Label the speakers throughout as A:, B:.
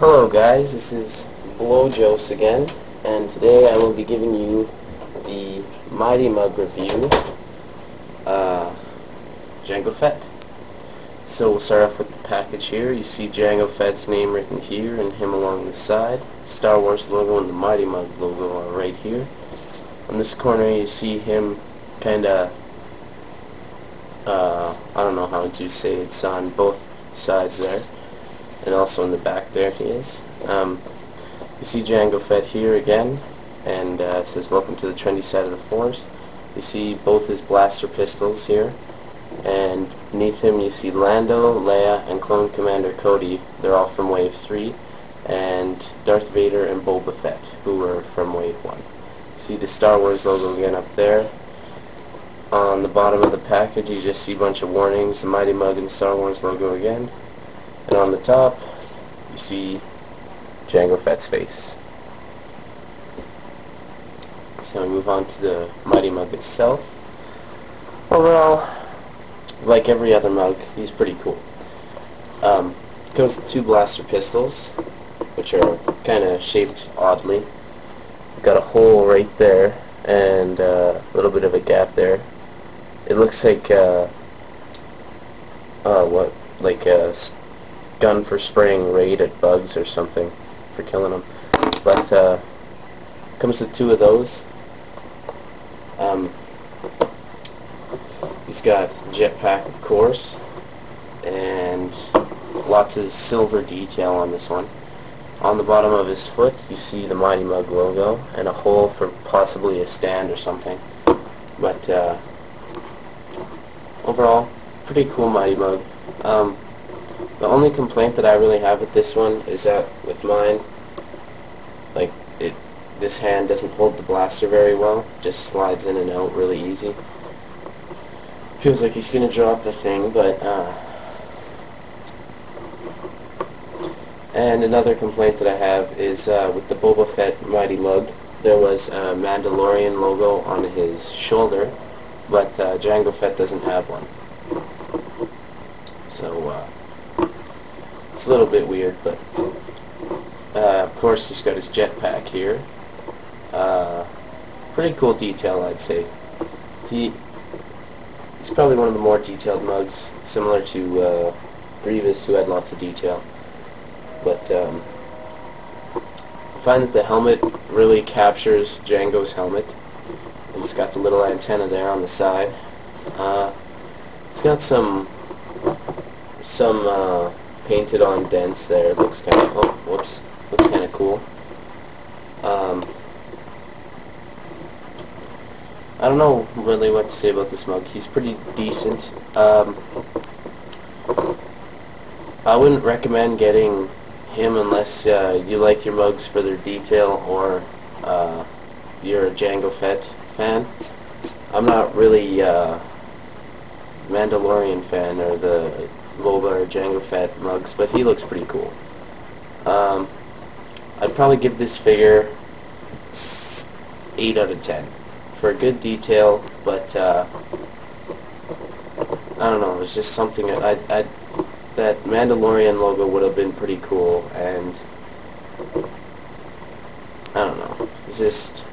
A: Hello guys, this is Blowjose again, and today I will be giving you the Mighty Mugg review, uh, Jango Fett. So we'll start off with the package here. You see Jango Fett's name written here and him along the side. Star Wars logo and the Mighty Mugg logo are right here. On this corner you see him kinda, uh, I don't know how to say it. it's on both sides there and also in the back there he is. Um, you see Jango Fett here again, and uh, says welcome to the trendy side of the force. You see both his blaster pistols here, and beneath him you see Lando, Leia, and Clone Commander Cody. They're all from Wave 3, and Darth Vader and Boba Fett, who were from Wave 1. See the Star Wars logo again up there. On the bottom of the package you just see a bunch of warnings, the Mighty Mugg and Star Wars logo again. And on the top, you see Jango Fett's face. So we move on to the Mighty Mugg itself. Overall, like every other mug, he's pretty cool. Um, comes with two blaster pistols, which are kind of shaped oddly. Got a hole right there, and uh, a little bit of a gap there. It looks like, uh, uh, what, like a gun for spraying raid at bugs or something for killing them. But uh, comes with two of those. Um, he's got jetpack, of course, and lots of silver detail on this one. On the bottom of his foot, you see the Mighty Mugg logo and a hole for possibly a stand or something. But uh, overall, pretty cool Mighty Mugg. Um, the only complaint that I really have with this one is that with mine, like, it, this hand doesn't hold the blaster very well. Just slides in and out really easy. Feels like he's gonna drop the thing, but, uh... And another complaint that I have is, uh, with the Boba Fett Mighty Mugg, there was a Mandalorian logo on his shoulder, but uh, Jango Fett doesn't have one. So, uh, it's a little bit weird, but uh, of course he's got his jetpack here. Uh, pretty cool detail, I'd say. He He's probably one of the more detailed mugs, similar to uh, Grievous, who had lots of detail. But um, I find that the helmet really captures Jango's helmet. It's got the little antenna there on the side. Uh, it's got some some uh, painted on dents there. Looks kind of, oh, whoops, looks kind of cool. Um, I don't know really what to say about this mug. He's pretty decent. Um, I wouldn't recommend getting him unless uh, you like your mugs for their detail or uh, you're a Jango Fett fan. I'm not really uh, Mandalorian fan or the Boba or Jango Fett mugs, but he looks pretty cool. Um, I'd probably give this figure 8 out of 10 for a good detail, but uh, I don't know, it's just something I, I, that Mandalorian logo would have been pretty cool, and I don't know, it's just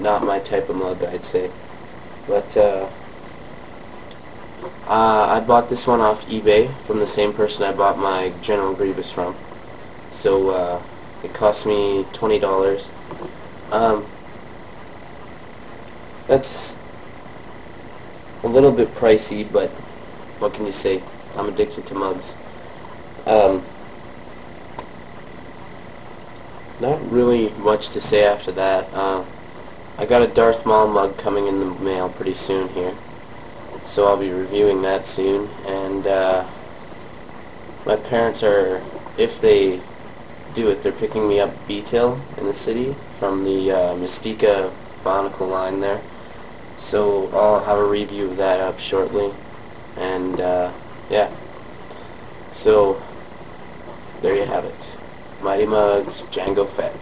A: not my type of mug, I'd say. But, uh, uh, I bought this one off eBay from the same person I bought my General Grievous from. So uh, it cost me $20. Um, that's a little bit pricey, but what can you say? I'm addicted to mugs. Um, not really much to say after that. Uh, I got a Darth Maul mug coming in the mail pretty soon here so I'll be reviewing that soon. And uh, my parents are if they do it they're picking me up Bitil in the city from the uh, Mistika Bionicle line there. So I'll have a review of that up shortly. And uh, yeah. So there you have it. Mighty Muggs Jango Fett